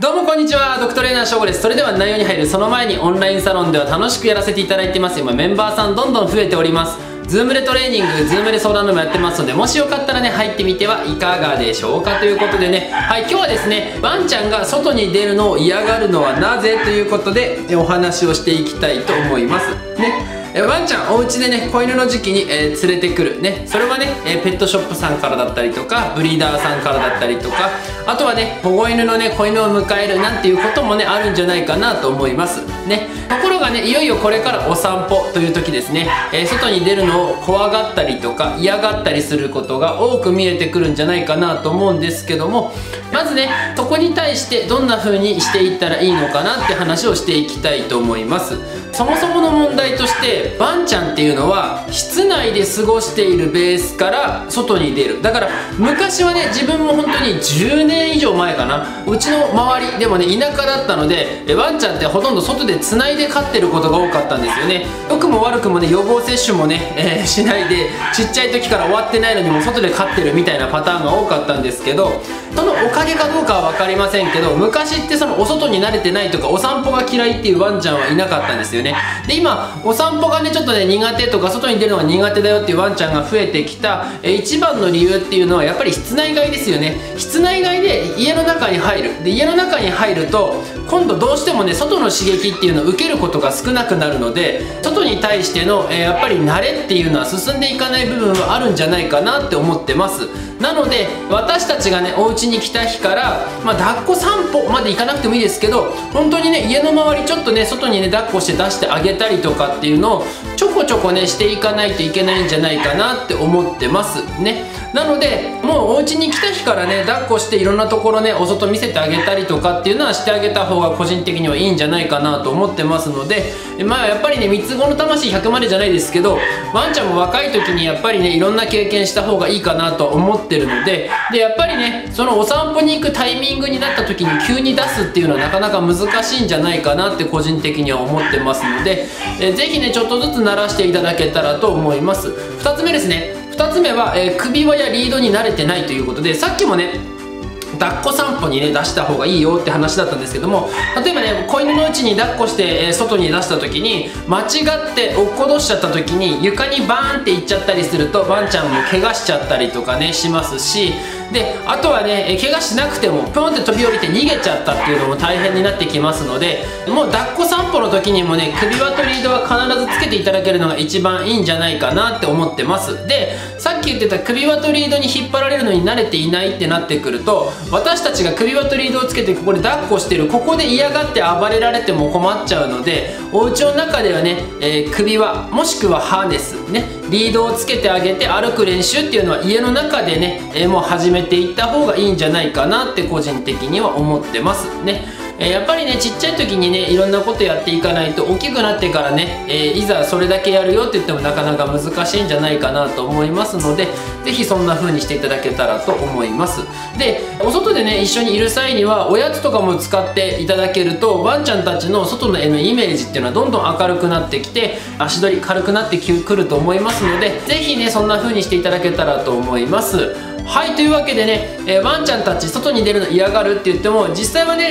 どうもこんにちは、ドクトレーナー翔吾です。それでは内容に入るその前にオンラインサロンでは楽しくやらせていただいてます。今メンバーさんどんどん増えております。 Zoomでトレーニング、 Zoomで相談でもやってますので、もしよかったらね、入ってみてはいかがでしょうかということでね、はい、今日はですね、ワンちゃんが外に出るのを嫌がるのはなぜ？ということで、お話をしていきたいと思います。ね。えワンちゃんお家でね子犬の時期に、えー、連れてくるね。それはね、え、ペットショップさんからだったりとかブリーダーさんからだったりとかあとはね保護犬のね子犬を迎えるなんていうこともねあるんじゃないかなと思います。ね。ところがねいよいよこれからお散歩という時ですね、えー、外に出るのを怖がったりとか嫌がったりすることが多く見えてくるんじゃないかなと思うんですけどもまずねそこに対してどんな風にしていったらいいのかなって話をしていきたいと思います。そもそもの問題としてワンちゃんっていうのは室内で過ごしているベースから外に出る。だから昔はね自分も本当に10年以上前かな。うちの周りでもね田舎だったのでワンちゃんってほとんど外でつないで飼ってることが多かったんですよね。良くも悪くもね予防接種もね、えー、しないでちっちゃい時から終わってないのにも外で飼ってるみたいなパターンが多かったんですけどそのおかげかどうかは分かりませんけど昔ってそのお外に慣れてないとかお散歩が嫌いっていうワンちゃんはいなかったんですよね。で今お散歩がねちょっとね苦手とか外に出るのが苦手だよっていうワンちゃんが増えてきたえ一番の理由っていうのはやっぱり室内外ですよね。室内外で家の中に入る。で家の中に入ると今度どうしてもね外の刺激っていうのを受けることが少なくなるので外に対しての、えー、やっぱり慣れっていうのは進んでいかない部分はあるんじゃないかなって思ってます。なので私たちがねお家に来た日から、まあ、抱っこ散歩まで行かなくてもいいですけど本当にね家の周りちょっとね外にね抱っこして出してあげたりとかっていうのをちょこちょこねしていかないといけないんじゃないかなって思ってます。ね。なのでもうお家に来た日からね抱っこしていろんなところねお外見せてあげたりとかっていうのはしてあげた方が個人的にはいいんじゃないかなと思ってますのでまあやっぱりね三つ子の魂100までじゃないですけどワンちゃんも若い時にやっぱりねいろんな経験した方がいいかなと思ってるのででやっぱりねそのお散歩に行くタイミングになった時に急に出すっていうのはなかなか難しいんじゃないかなって個人的には思ってますのでえぜひねちょっとずつ慣らしていただけたらと思います。2つ目ですね。つ目は、えー、首輪やリードに慣れてないということでさっきもね抱っこ散歩にね出した方がいいよって話だったんですけども例えばね子犬のうちに抱っこして、えー、外に出した時に間違って落っことしちゃった時に床にバーンっていっちゃったりするとワンちゃんも怪我しちゃったりとかねしますしであとはね怪我しなくてもポンって飛び降りて逃げちゃったっていうのも大変になってきますのでもう抱っこ散歩の時にもね首輪とリードは必ずつけていただけるのが一番いいんじゃないかなって思ってます。でさっき言ってた首輪とリードに引っ張られるのに慣れていないってなってくると私たちが首輪とリードをつけてここで抱っこしてるここで嫌がって暴れられても困っちゃうのでお家の中ではね、えー、首輪もしくはハーネスねリードをつけてあげて歩く練習っていうのは家の中でね、え、もう始めていった方がいいんじゃないかなって個人的には思ってます。ね。えやっぱりねちっちゃい時にねいろんなことやっていかないと大きくなってからね、えー、いざそれだけやるよって言ってもなかなか難しいんじゃないかなと思いますので是非そんな風にしていただけたらと思います。でお外でね一緒にいる際にはおやつとかも使っていただけるとワンちゃんたちの外の絵のイメージっていうのはどんどん明るくなってきて足取り軽くなってくると思いますので是非ねそんな風にしていただけたらと思います。はいというわけでね、えー、ワンちゃんたち外に出るの嫌がるって言っても実際はね、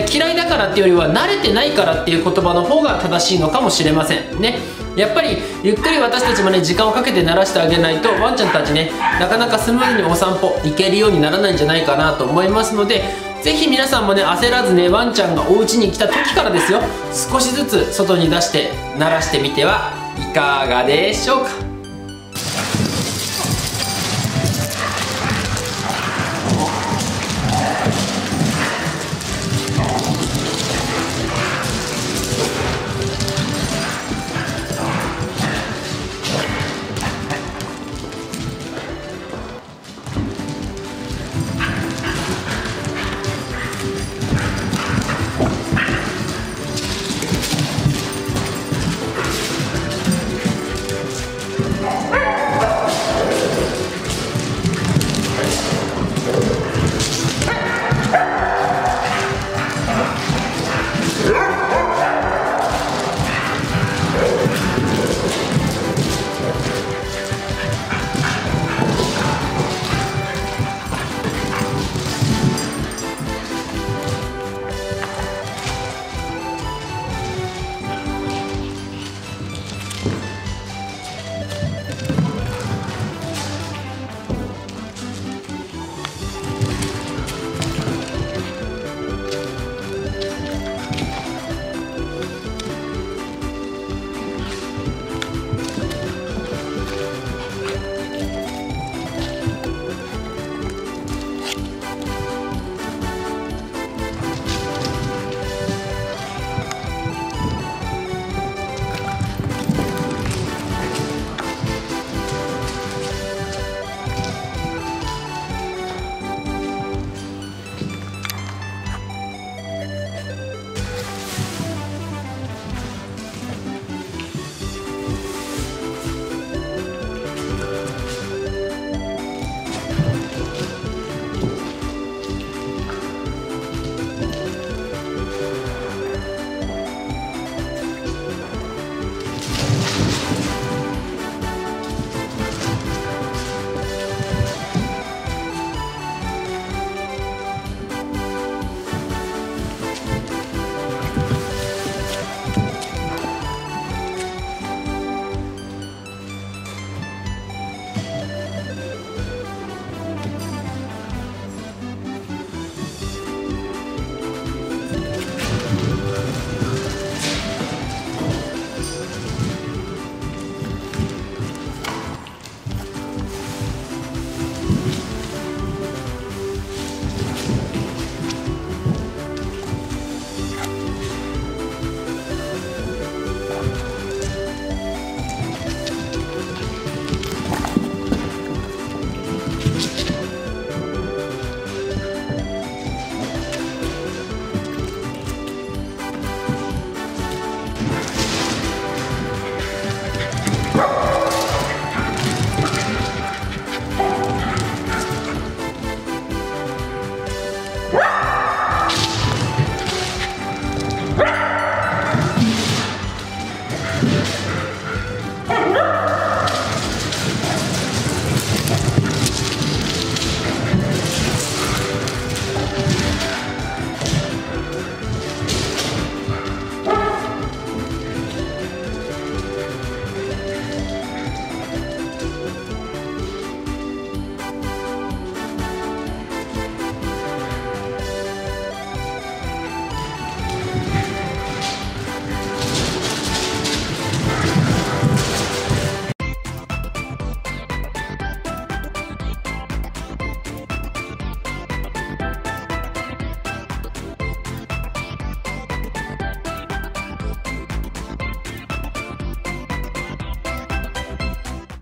えー、嫌いだからっていうよりは慣れてないからっていう言葉の方が正しいのかもしれません。ね。やっぱりゆっくり私たちもね時間をかけて慣らしてあげないとワンちゃんたちねなかなかスムーズにお散歩行けるようにならないんじゃないかなと思いますのでぜひ皆さんもね焦らずねワンちゃんがお家に来た時からですよ。少しずつ外に出して慣らしてみてはいかがでしょうか。